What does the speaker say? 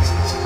Jesus.